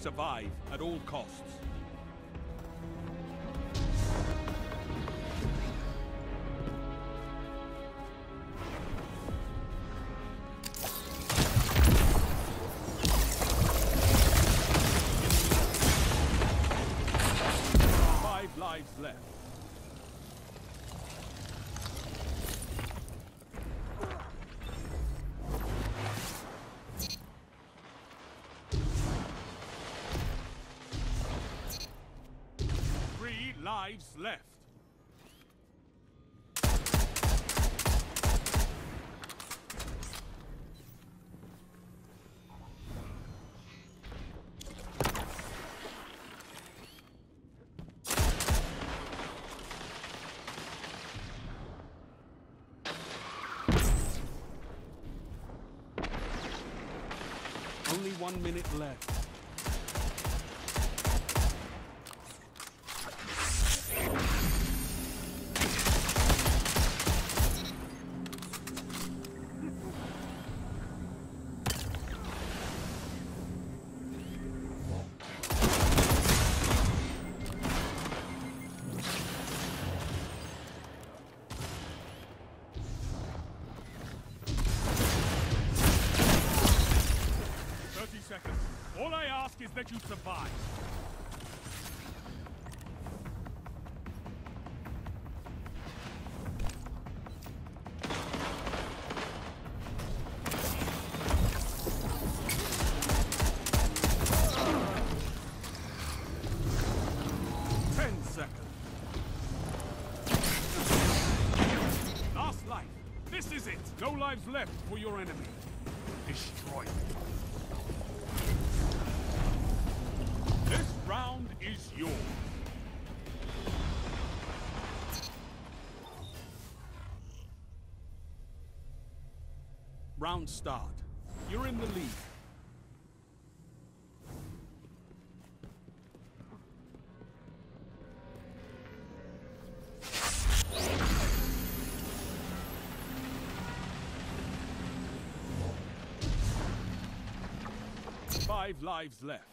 Survive at all costs. Lives left. Only one minute left. Life. This is it. No lives left for your enemy. Destroy it. Round is yours. Round start. You're in the lead. Five lives left.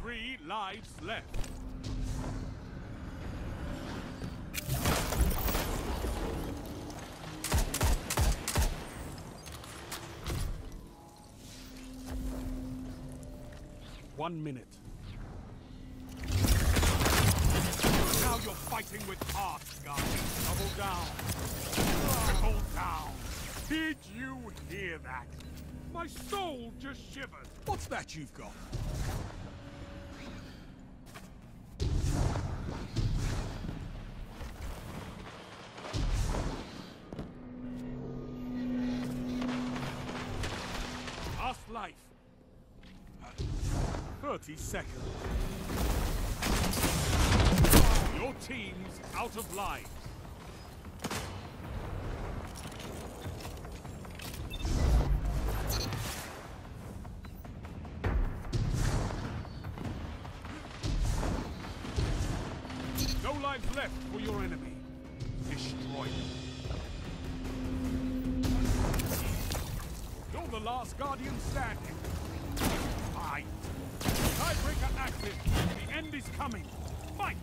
Three lives left. One minute. Now you're fighting with heart, guys. Double down. Triple down. Did you hear that? My soul just shivered. What's that you've got? 30 seconds. Your team's out of lives. No lives left for your enemy. Destroy them. You're the last Guardian standing. Fight. Tiebreaker active. The end is coming. Fight!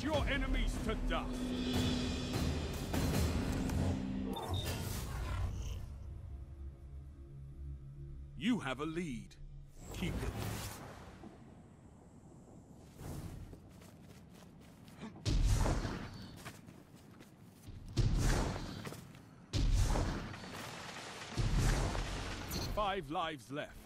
Your enemies to dust! You have a lead. Keep it. Five lives left.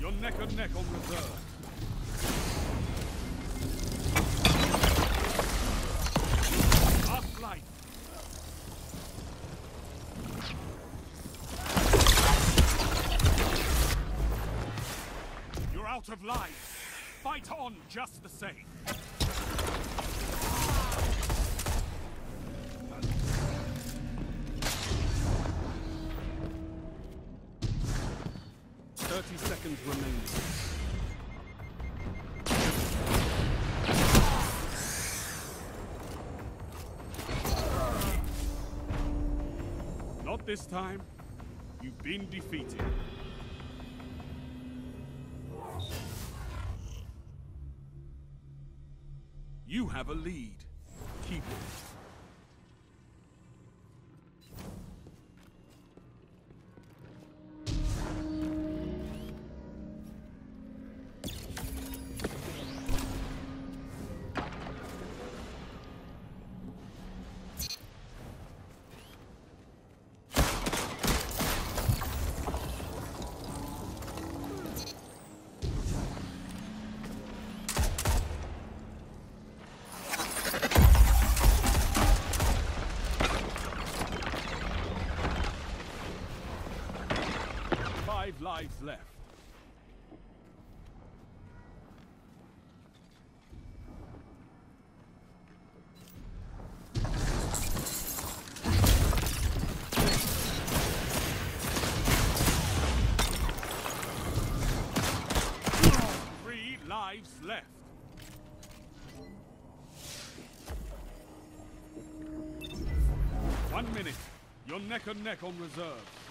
You're neck and neck on reserve. Life. Fight on just the same. Thirty seconds remaining. Not this time. You've been defeated. You have a lead. Keep it. Five lives left. Lives left. One minute. You're neck and neck on reserve.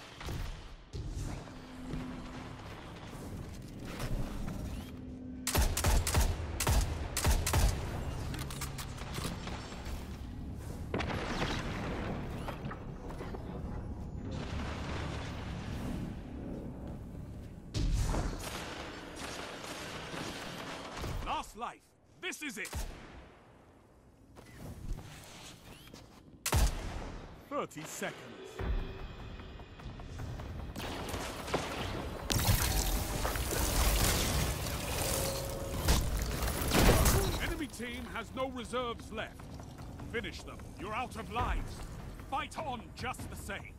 This is it. Thirty seconds. Enemy team has no reserves left. Finish them. You're out of lives. Fight on just the same.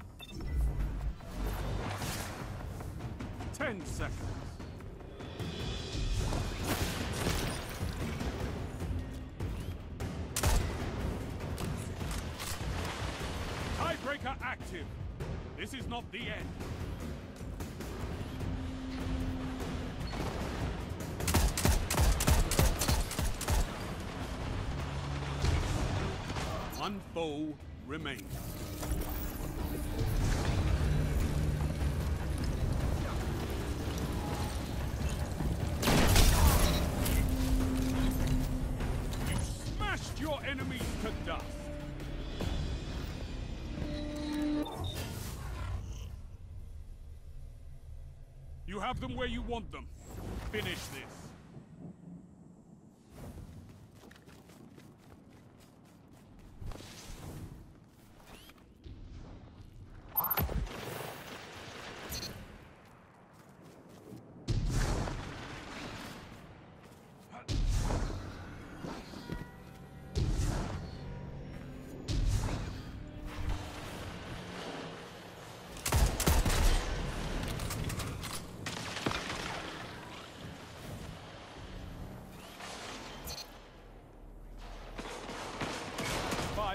Ten seconds. Tiebreaker active. This is not the end. One foe remains. You have them where you want them. Finish this.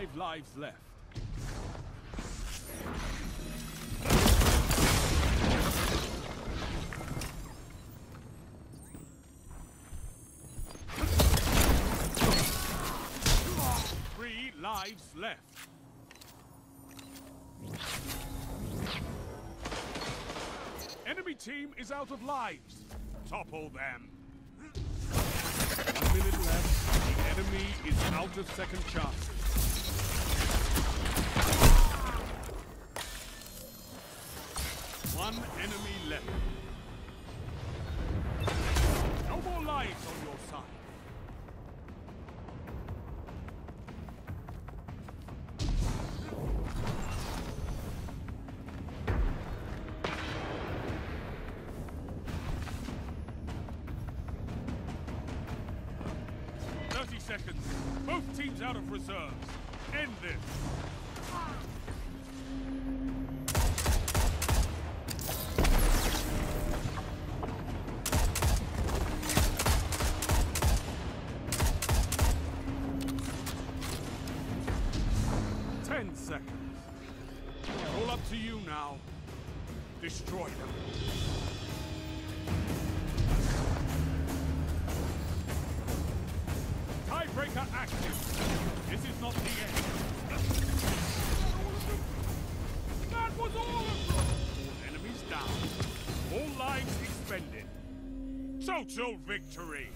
Five lives left. Three lives left. Enemy team is out of lives. Topple them. One minute left. The enemy is out of second chances. One enemy left. No more lives on your side. Seconds. Both teams out of reserves. End this. Ten seconds. All up to you now. Destroy them. Tiebreaker active. This is not the end. That was all of them! All enemies down. All lives expended. Total victory!